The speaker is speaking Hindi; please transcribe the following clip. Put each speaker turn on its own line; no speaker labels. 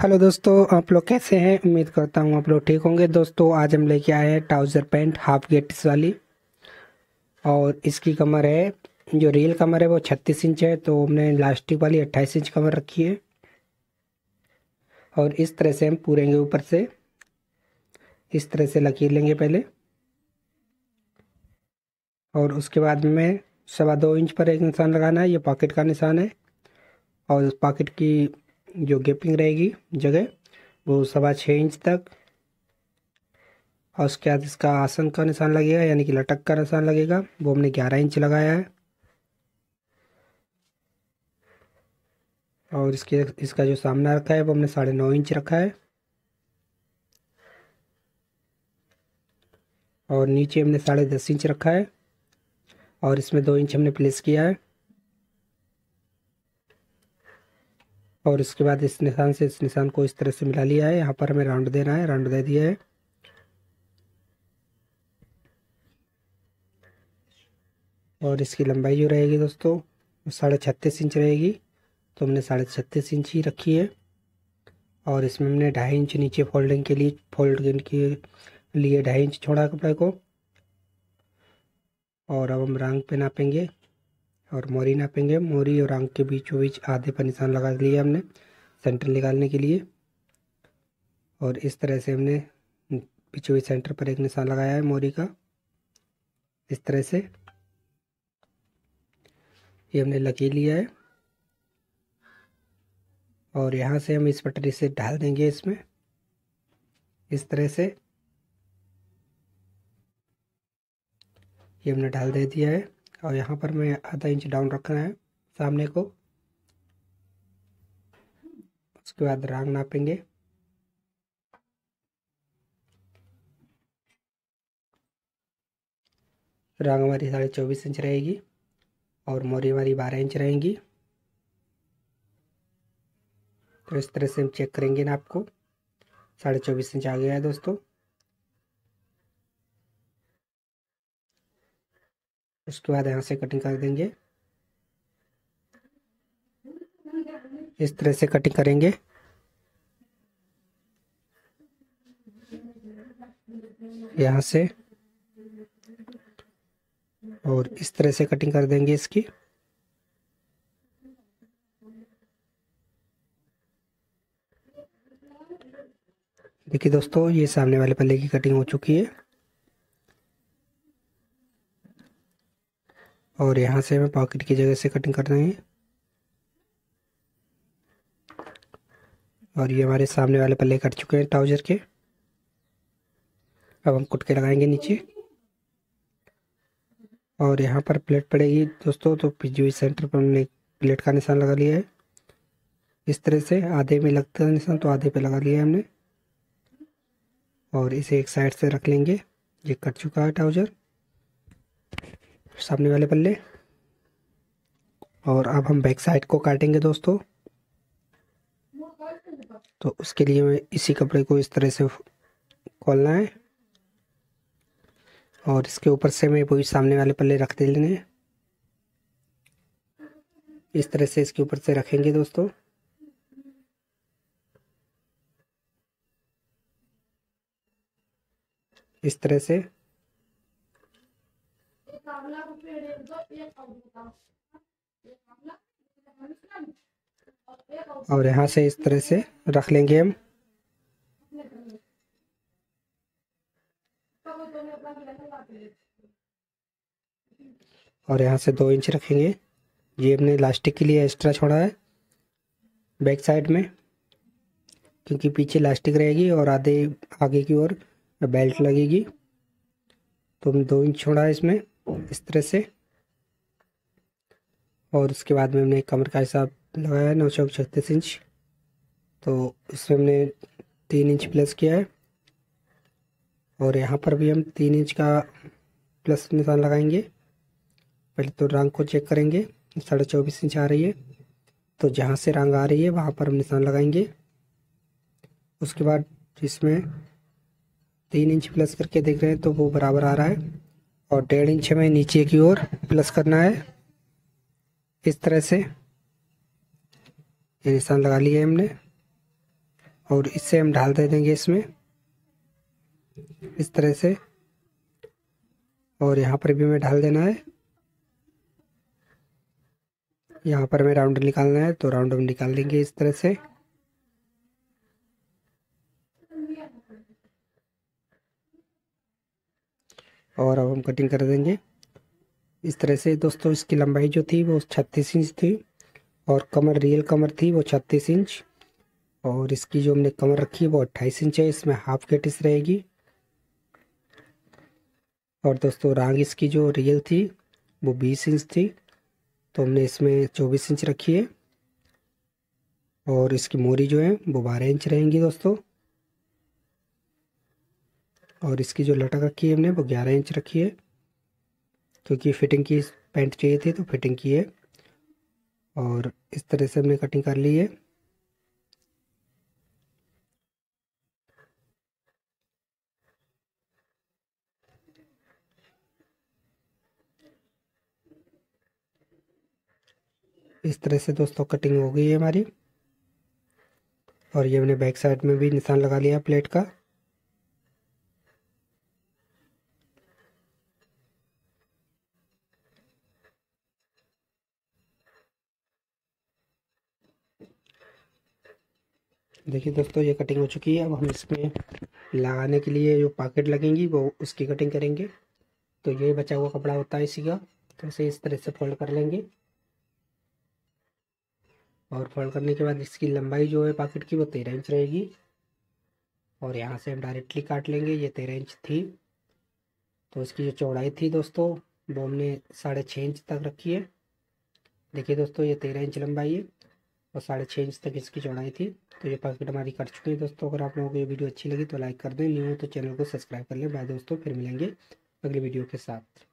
हेलो दोस्तों, आप लोग कैसे हैं? उम्मीद करता हूँ आप लोग ठीक होंगे। दोस्तों, आज हम लेके आए हैं ट्राउज़र पैंट, हाफ़ गेट्स वाली। और इसकी कमर है, जो रियल कमर है, वो छत्तीस इंच है तो हमने इलास्टिक वाली अट्ठाईस इंच कमर रखी है। और इस तरह से हम पूरेंगे ऊपर से। इस तरह से लकीर लेंगे पहले। और उसके बाद में सवा दो इंच पर एक निशान लगाना है, ये पॉकेट का निशान है। और पॉकेट की जो गेपिंग रहेगी जगह, वो सवा छः इंच तक। और उसके बाद इसका आसन का निशान लगेगा, यानी कि लटक का निशान लगेगा। वो हमने ग्यारह इंच लगाया है। और इसके, इसका जो सामना रखा है, वो हमने साढ़े नौ इंच रखा है। और नीचे हमने साढ़े दस इंच रखा है। और इसमें दो इंच हमने प्लेस किया है। और इसके बाद इस निशान से, इस निशान को इस तरह से मिला लिया है। यहाँ पर हमें राउंड देना है, राउंड दे दिया है। और इसकी लंबाई जो रहेगी दोस्तों साढ़े छत्तीस इंच रहेगी। तो हमने साढ़े छत्तीस इंच ही रखी है। और इसमें हमने ढाई इंच नीचे फोल्डिंग के लिए फोल्ड के लिए ढाई इंच छोड़ा कपड़े को। और अब हम रंग पे नापेंगे। और मोरी नापेंगे। मोरी और आँख के बीचों बीच आधे पर निशान लगा लिया हमने, सेंटर निकालने के लिए। और इस तरह से हमने बीचों बीच सेंटर पर एक निशान लगाया है मोरी का। इस तरह से ये हमने लगी लिया है। और यहाँ से हम इस पटरी से डाल देंगे इसमें। इस तरह से ये हमने डाल दे दिया है। और यहाँ पर मैं आधा इंच डाउन रखना है, सामने को। उसके बाद रांग नापेंगे। रांग हमारी साढ़े चौबीस इंच रहेगी और मोरी हमारी बारह इंच रहेंगी। तो इस तरह से हम चेक करेंगे ना आपको। साढ़े चौबीस इंच आ गया है दोस्तों। उसके बाद यहाँ से कटिंग कर देंगे। इस तरह से कटिंग करेंगे। यहाँ से। और इस तरह से कटिंग कर देंगे इसकी। देखिए दोस्तों, ये सामने वाले पल्ले की कटिंग हो चुकी है। और यहाँ से हमें पॉकेट की जगह से कटिंग कर रहे हैं। और ये हमारे सामने वाले पल्ले कट चुके हैं ट्राउज़र के। अब हम कुटके लगाएँगे नीचे। और यहाँ पर प्लेट पड़ेगी। दोस्तों तो जो सेंटर पर हमने प्लेट का निशान लगा लिया है। इस तरह से आधे में लगता है निशान तो आधे पे लगा लिया है हमने। और इसे एक साइड से रख लेंगे। ये कट चुका है ट्राउज़र सामने वाले पल्ले और अब हम बैक साइड को काटेंगे दोस्तों। तो उसके लिए मैं इसी कपड़े को इस तरह से खोलना है। और इसके ऊपर से मैं वही सामने वाले पल्ले रख दे लेंगे इस तरह से इसके ऊपर से रखेंगे दोस्तों। इस तरह से। और यहाँ से इस तरह से रख लेंगे हम। और यहाँ से दो इंच रखेंगे। ये हमने इलास्टिक के लिए एक्स्ट्रा छोड़ा है बैक साइड में, क्योंकि पीछे इलास्टिक रहेगी और आधे आगे की ओर बेल्ट लगेगी। तो हम दो इंच छोड़ा है इसमें, इस तरह से। और उसके बाद में हमने कमर का हिसाब लगाया नौ सौ छत्तीस इंच। तो इसमें हमने तीन इंच प्लस किया है। और यहाँ पर भी हम तीन इंच का प्लस निशान लगाएँगे। पहले तो रंग को चेक करेंगे। साढ़े चौबीस इंच आ रही है। तो जहाँ से रंग आ रही है, वहाँ पर हम निशान लगाएँगे। उसके बाद इसमें तीन इंच प्लस करके देख रहे हैं तो वो बराबर आ रहा है। और डेढ़ इंच हमें नीचे की ओर प्लस करना है। इस तरह से ये निशान लगा लिया हमने। और इससे हम ढाल दे देंगे इसमें। इस तरह से। और यहाँ पर भी हमें ढाल देना है। यहाँ पर हमें राउंड निकालना है तो राउंड हम निकाल लेंगे इस तरह से। और अब हम कटिंग कर देंगे। इस तरह से दोस्तों इसकी लंबाई जो थी वो छत्तीस इंच थी और कमर रियल कमर थी वो छत्तीस इंच और इसकी जो हमने कमर रखी है वो अट्ठाईस इंच है, इसमें हाफ़ केटिस रहेगी। और दोस्तों राग इसकी जो रियल थी वो बीस इंच थी तो हमने इसमें चौबीस इंच रखी है और इसकी मोरी जो है वो बारह इंच रहेंगी दोस्तों। और इसकी जो लटक रखी है हमने वो ग्यारह इंच रखी है। क्योंकि फिटिंग की पैंट चाहिए थी तो फिटिंग की है। और इस तरह से हमने कटिंग कर ली है। इस तरह से दोस्तों कटिंग हो गई है हमारी। और ये हमने बैक साइड में भी निशान लगा लिया प्लेट का। देखिए दोस्तों, ये कटिंग हो चुकी है। अब हम इसमें लगाने के लिए जो पॉकेट लगेंगी, वो उसकी कटिंग करेंगे। तो ये बचा हुआ कपड़ा होता है इसी का। तो इसे इस तरह से फोल्ड कर लेंगे। और फोल्ड करने के बाद इसकी लंबाई जो है पॉकेट की, वो तेरह इंच रहेगी। और यहाँ से हम डायरेक्टली काट लेंगे। ये तेरह इंच थी। तो इसकी जो चौड़ाई थी दोस्तों, वो हमने साढ़े छः इंच तक रखी है। देखिए दोस्तों, ये तेरह इंच लंबाई है। और साढ़े छः इंच तक इसकी चौड़ाई थी। तो ये पॉकेट हमारी कर चुकी है दोस्तों। अगर आप लोगों को ये वीडियो अच्छी लगी तो लाइक कर दें। न्यू तो चैनल को सब्सक्राइब कर लें। बाय दोस्तों, फिर मिलेंगे अगली वीडियो के साथ।